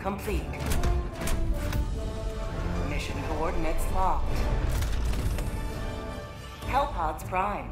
complete. Mission coordinates locked. Hellpods primed.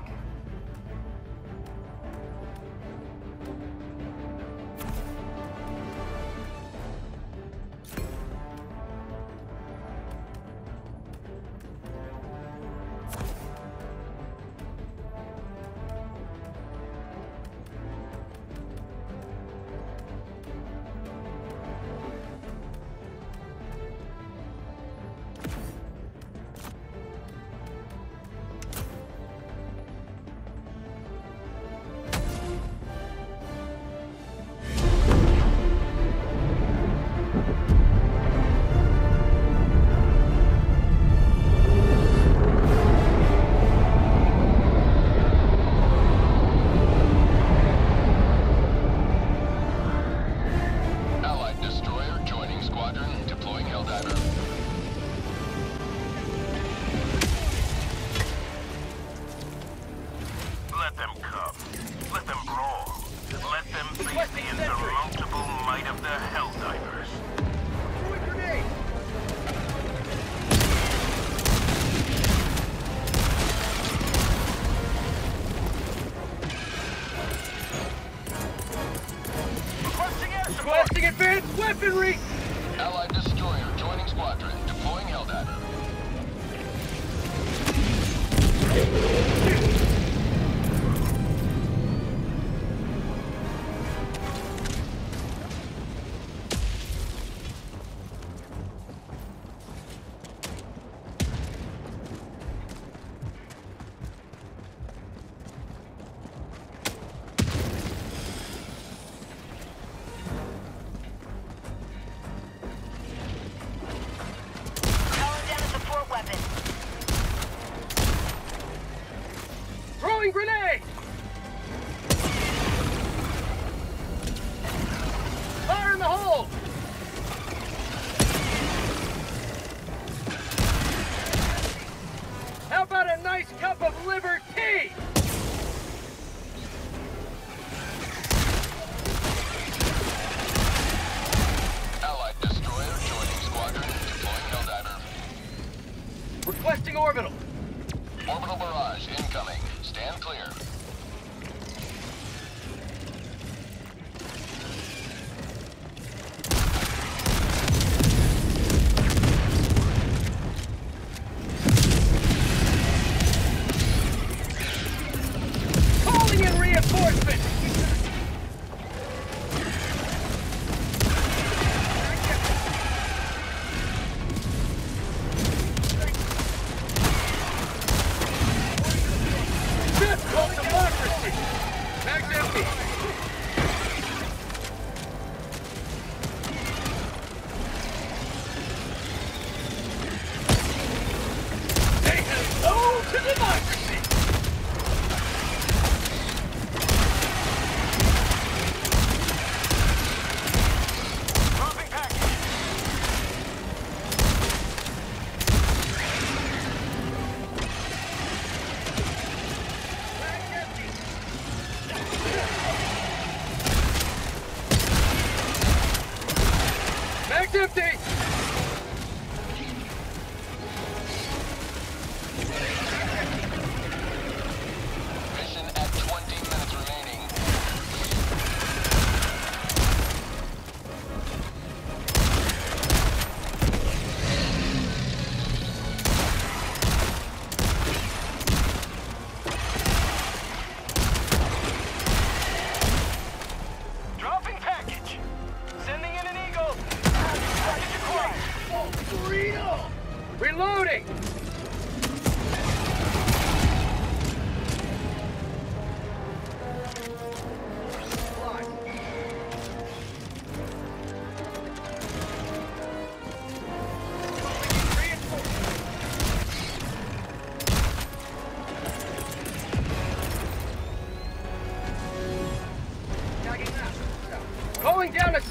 Requesting advanced weaponry! Allied destroyer joining squadron. Deploying Helldiver. orbital. Orbital barrage incoming. Stand clear.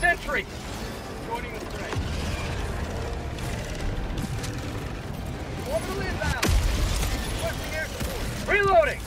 sentry! Joining the fray. Orbital inbound! Requesting air support. Reloading!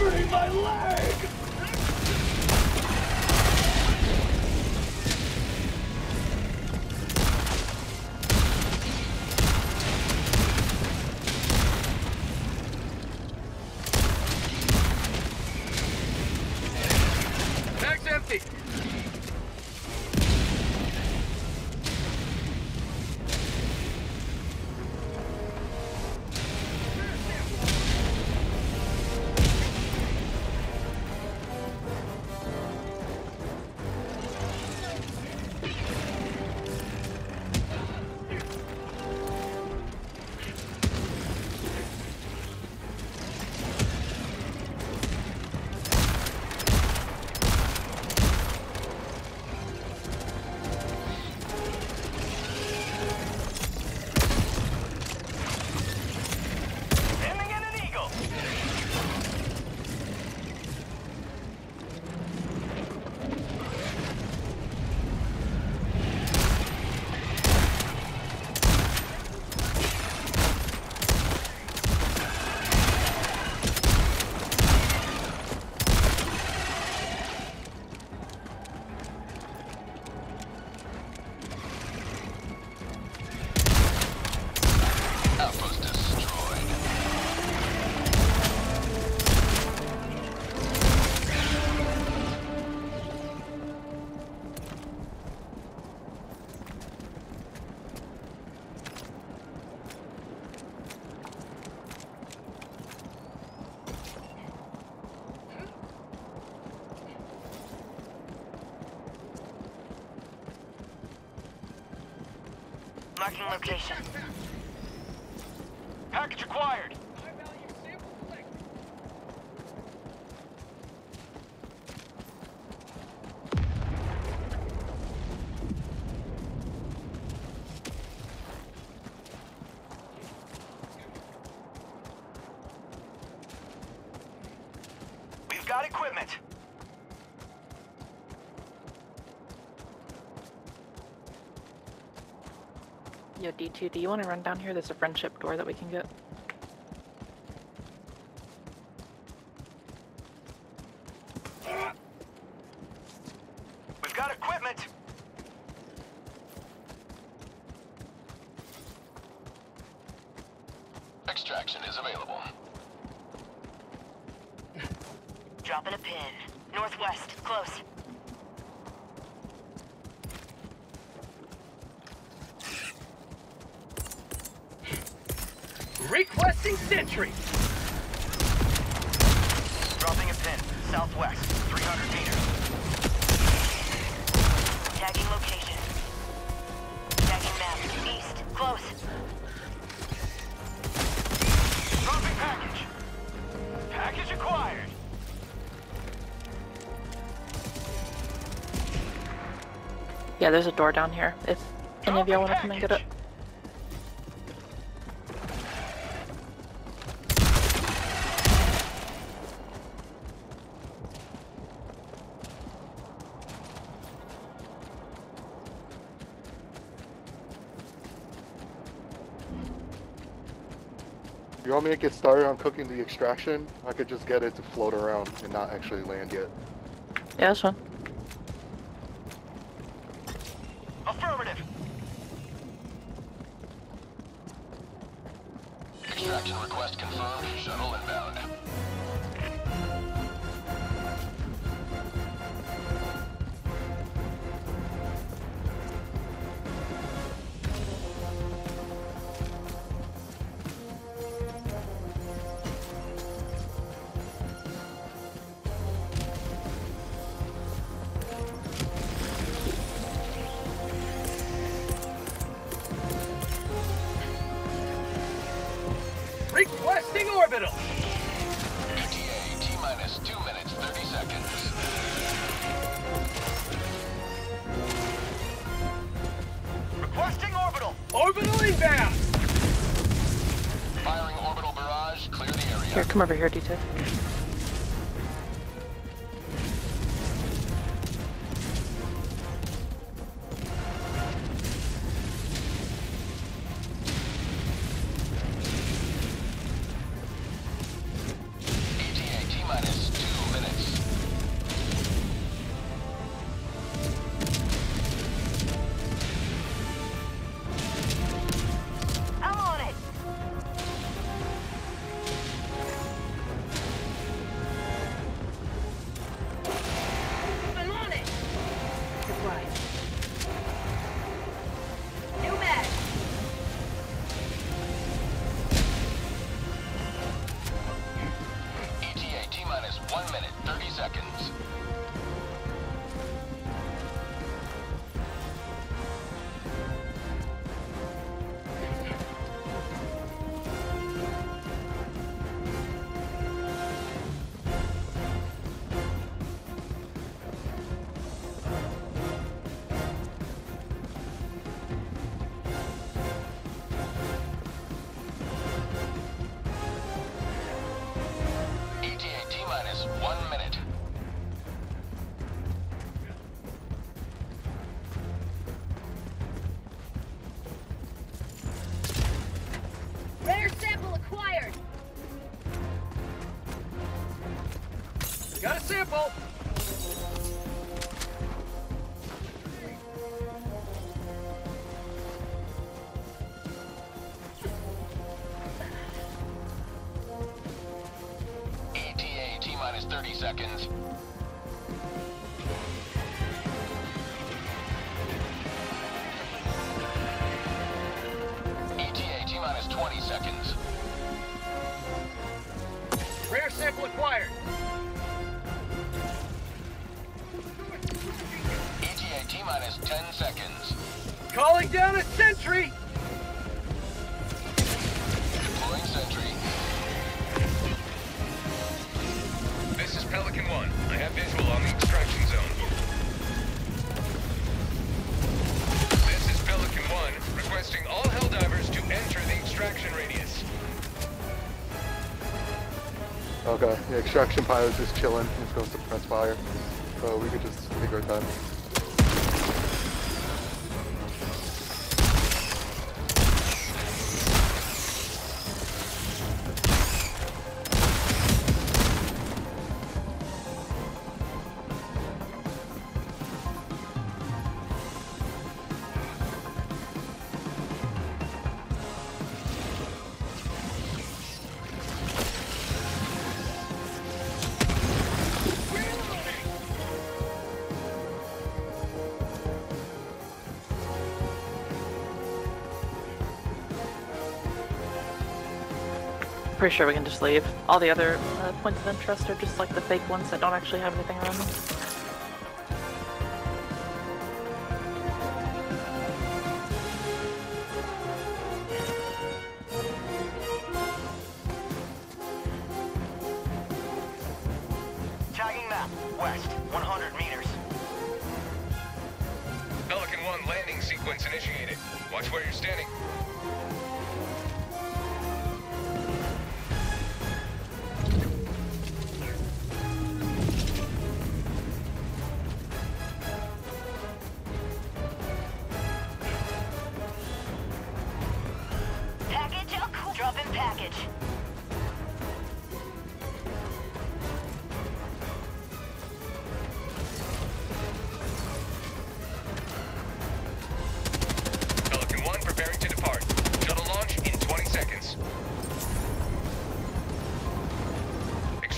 Wait, my leg! Marking location. Package acquired! We've got equipment! Yo, D2, do you want to run down here? There's a friendship door that we can get. We've got equipment! Extraction is available. Dropping a pin. Northwest. Close. Requesting sentry! Dropping a pin. Southwest. 300 meters. Tagging location. Tagging map. East. Close. Dropping package. Package acquired. Yeah, there's a door down here. If any of y'all want to come and get it. You want me to get started on cooking the extraction? I could just get it to float around and not actually land yet. Yeah, that's fine. Affirmative. Extraction request confirmed. Shuttle inbound. Requesting orbital. ETA T minus 2 minutes 30 seconds. Requesting orbital. Orbital inbound. Firing orbital barrage. Clear the area. Here, come over here, D2. ETA T minus 10 seconds. Calling down a sentry. Deploying sentry. This is Pelican 1. I have visual on the extraction zone. This is Pelican 1, requesting all Helldivers to enter the extraction radius. Okay, the extraction pilot's just chilling. He's going to suppress fire. So we could just take our time. Pretty sure we can just leave. All the other uh, points of interest are just like the fake ones that don't actually have anything around them.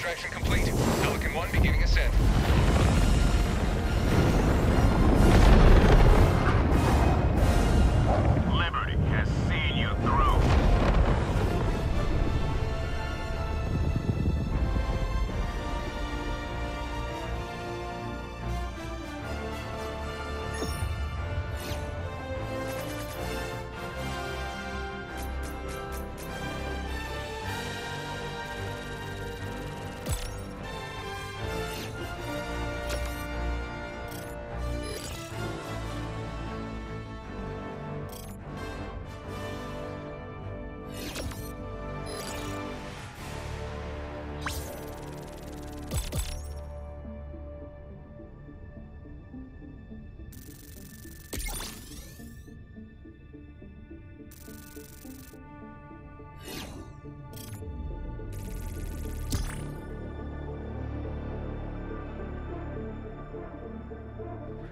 Extraction complete. Pelican 1 beginning ascent.